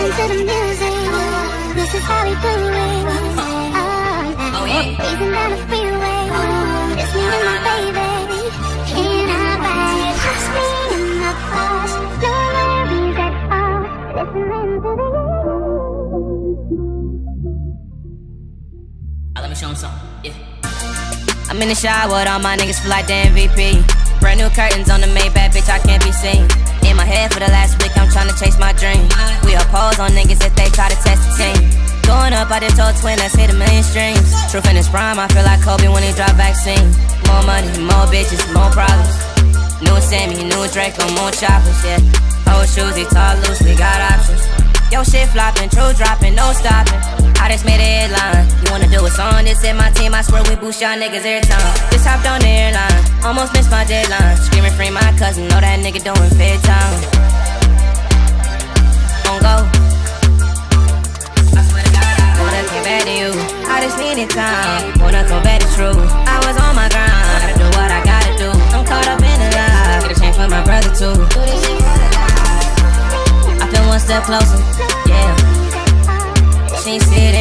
Listen to the music. This is how we do it. Oh, oh yeah. Blazing down the freeway. It's me and my baby. Can I buy it? Just me and my boss. No worries at all. Listening to the oh, let me show him something. Yeah. I'm in the shower with all my niggas feel like the MVP. Brand new curtains on the Maybach, bitch, I can't be seen. Up, I just told twin, let's hit a million streams. Truth in his prime, I feel like Kobe when he drop vaccine. More money, more bitches, more problems. New Sammy, new Draco, more choppers, yeah. Old shoes, he tall loose, we got options. Yo, shit flopping, true dropping, no stopping. I just made a headline. You wanna do a song? This in my team, I swear we boost y'all niggas every time. Just hopped on the airline, almost missed my deadline. Screaming free my cousin, know that nigga doing fair time. I just needed time. Wanna come back to true. I was on my grind. Gotta do what I gotta do. I'm caught up in the lie. Get a chance for my brother too. I feel one step closer. Yeah. She in my